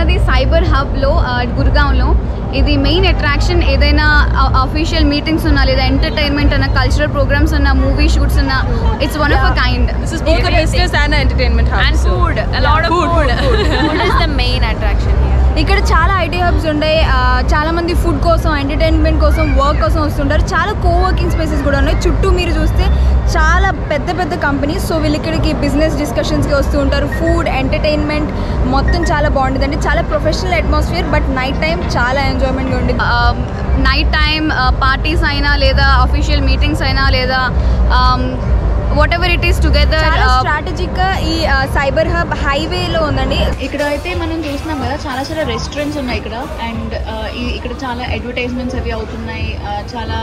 Guys ఇప్పుడు మనం ఉన్నది సైబర్ హబ్లో గుర్గాంలో ఇది మెయిన్ అట్రాక్షన్ ఏదైనా అఫీషియల్ మీటింగ్స్ ఉన్నా లేదా ఎంటర్టైన్మెంట్ అన్న కల్చరల్ ప్రోగ్రామ్స్ ఉన్న మూవీ షూట్స్ ఉన్న it's one of a kind This is both a business and an entertainment hub. And so- ఇక్కడ చాలా ఐటీ హబ్స్ ఉన్నాయి చాలామంది ఫుడ్ కోసం ఎంటర్టైన్మెంట్ కోసం వర్క్ కోసం వస్తుంటారు. చాలా కోవర్కింగ్ స్పేసెస్ కూడా ఉన్నాయి. చుట్టూ మీరు చూస్తే చాలా పెద్ద పెద్ద కంపెనీస్ సో వీళ్ళు ఇక్కడికి బిజినెస్ డిస్కషన్స్కి వస్తూ ఉంటారు. ఫుడ్ ఎంటర్టైన్మెంట్ మొత్తం చాలా బాగుంటుందండి. చాలా professional atmosphere but night time చాలా ఎంజాయ్మెంట్గా ఉంటుంది. నైట్ టైం పార్టీస్ అయినా లేదా అఫీషియల్ మీటింగ్స్ అయినా లేదా um, whatever it is together స్ట్రాటజిక్గా ఈ సైబర్ హబ్ హైవేలో ఉందండి. ఇక్కడ అయితే మనం చూస్తున్నాం కదా చాలా చాలా రెస్టారెంట్స్ ఉన్నాయి ఇక్కడ. అండ్ ఇక్కడ చాలా అడ్వర్టైజ్మెంట్స్ అవి అవుతున్నాయి ఆ, చాలా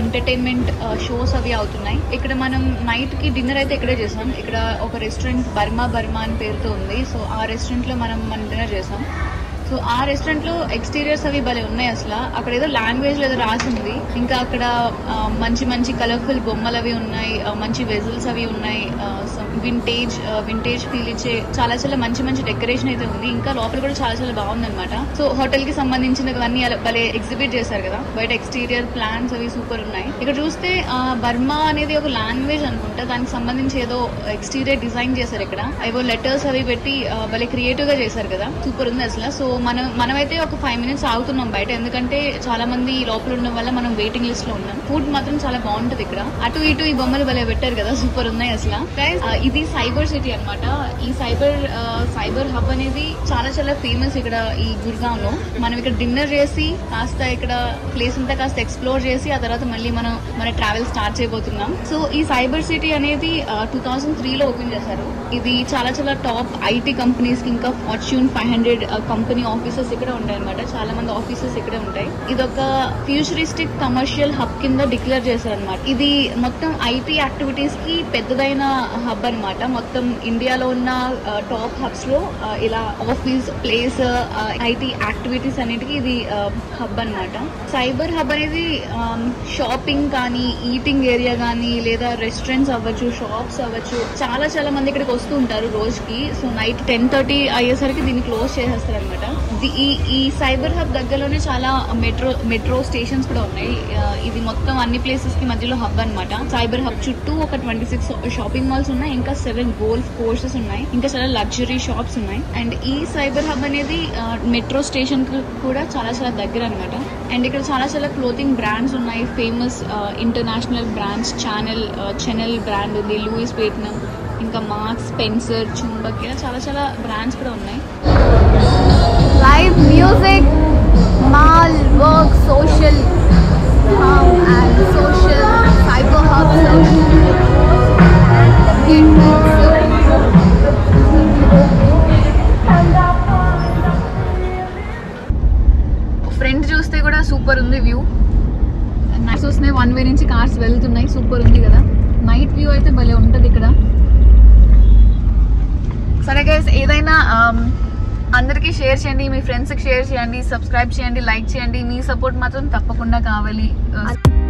ఎంటర్టైన్మెంట్ షోస్ అవి అవుతున్నాయి. ఇక్కడ మనం నైట్కి డిన్నర్ అయితే ఇక్కడే చేసాం ఇక్కడ ఒక రెస్టారెంట్ బర్మా బర్మా అని పేరుతో ఉంది. సో ఆ రెస్టారెంట్లో మనం మనం డిన్నర్ చేసాం సో ఆ రెస్టారెంట్లో ఎక్స్టీరియర్స్ అవి భలే ఉన్నాయి అసలు. అక్కడ ఏదో లాంగ్వేజ్లో ఏదో రాసి ఉంది. ఇంకా అక్కడ మంచి మంచి కలర్ఫుల్ బొమ్మలు అవి ఉన్నాయి. మంచి వెజల్స్ అవి ఉన్నాయి. వింటేజ్ వింటేజ్ ఫీల్ ఇచ్చే చాలా చాలా మంచి మంచి డెకరేషన్ అయితే ఉంది. ఇంకా లోపల కూడా చాలా చాలా బాగుంది అనమాట సో హోటల్కి సంబంధించినవన్నీ భలే ఎగ్జిబిట్ చేశారు కదా. బయట ఎక్స్టీరియర్ ప్లాన్స్ అవి సూపర్ ఉన్నాయి. ఇక్కడ చూస్తే బర్మా అనేది ఒక లాంగ్వేజ్ అనుకుంటా. దానికి సంబంధించి ఏదో ఎక్స్టీరియర్ డిజైన్ చేశారు ఇక్కడ. ఏవో లెటర్స్ అవి పెట్టి భలే క్రియేటివ్గా చేశారు కదా. సూపర్ ఉంది అసలు. సో మనం మనమైతే ఒక ఫైవ్ మినిట్స్ ఆగుతున్నాం బయట. ఎందుకంటే చాలా మంది లోపల ఉండడం వల్ల మనం వెయిటింగ్ లిస్ట్లో ఉన్నాం. ఫుడ్ మాత్రం చాలా బాగుంటది ఇక్కడ. అటు ఇటు ఈ బొమ్మలు భలే పెట్టారు కదా. సూపర్ ఉన్నాయి అసలు. ఇది సైబర్ సిటీ అన్నమాట. ఈ సైబర్ సైబర్ హబ్ అనేది చాలా చాలా ఫేమస్ ఇక్కడ ఈ గుర్గాం లో మనం ఇక్కడ డిన్నర్ చేసి కాస్త ఇక్కడ ప్లేస్ అంతా కాస్త ఎక్స్ప్లోర్ చేసి ఆ తర్వాత మళ్ళీ మనం మన ట్రావెల్ స్టార్ట్ చేయబోతున్నాం. సో ఈ సైబర్ సిటీ అనేది టూ థౌసండ్ త్రీ లో ఓపెన్ చేశారు. ఇది చాలా చాలా టాప్ ఐటీ కంపెనీస్కి ఇంకా fortune five hundred company offices ఇక్కడ ఉంటాయి అనమాట చాలా మంది ఆఫీసెస్ ఇక్కడే ఉంటాయి. ఇది ఒక ఫ్యూచరిస్టిక్ కమర్షియల్ హబ్ కింద డిక్లేర్ చేశారు అనమాట ఇది మొత్తం ఐటీ యాక్టివిటీస్కి పెద్దదైన హబ్ అన్నమాట. మొత్తం ఇండియాలో ఉన్న టాప్ హబ్స్లో ఇలా ఆఫీస్ ప్లేస్ ఐటీ యాక్టివిటీస్ అనేటికి ఇది హబ్ అన్నమాట. సైబర్ హబ్ అనేది షాపింగ్ కానీ ఈటింగ్ ఏరియా కానీ లేదా రెస్టారెంట్స్ అవ్వచ్చు షాప్స్ అవ్వచ్చు చాలా చాలా మంది ఇక్కడికి వస్తూ ఉంటారు రోజుకి. సో నైట్ టెన్ థర్టీ అయ్యేసరికి దీన్ని క్లోజ్ చేసేస్తారు అనమాట ఈ ఈ సైబర్ హబ్ దగ్గరలోనే చాలా మెట్రో మెట్రో స్టేషన్స్ కూడా ఉన్నాయి. ఇది మొత్తం అన్ని ప్లేసెస్కి మధ్యలో హబ్ అన్నమాట. సైబర్ హబ్ చుట్టూ ఒక ట్వంటీ సిక్స్ షాపింగ్ మాల్స్ ఉన్నాయి. ఇంకా సెవెన్ గోల్ఫ్ కోర్సెస్ ఉన్నాయి. ఇంకా చాలా లగ్జరీ షాప్స్ ఉన్నాయి. అండ్ ఈ సైబర్ హబ్ అనేది మెట్రో స్టేషన్కి కూడా చాలా చాలా దగ్గర అనమాట అండ్ ఇక్కడ చాలా చాలా క్లోతింగ్ బ్రాండ్స్ ఉన్నాయి. Famous international brands Chanel Chanel brand ఉంది లూయిస్ పేట్నం ఇంకా మార్క్స్ స్పెన్సర్ చుంబక్ ఇలా చాలా చాలా బ్రాండ్స్ కూడా ఉన్నాయి. Live music mall work social and social cyber hub front చూస్తే కూడా సూపర్ ఉంది వ్యూ నైట్స్ వస్తున్నాయి వన్ వే నుంచి కార్స్ వెళ్తున్నాయి సూపర్ ఉంది కదా. నైట్ వ్యూ అయితే భలే ఉంటుంది ఇక్కడ. సరే గైస్ ఏదైనా um, అందరికీ షేర్ చేయండి మీ ఫ్రెండ్స్కి షేర్ చేయండి సబ్స్క్రైబ్ చేయండి లైక్ చేయండి. మీ సపోర్ట్ మాత్రం తప్పకుండా కావాలి. Uh,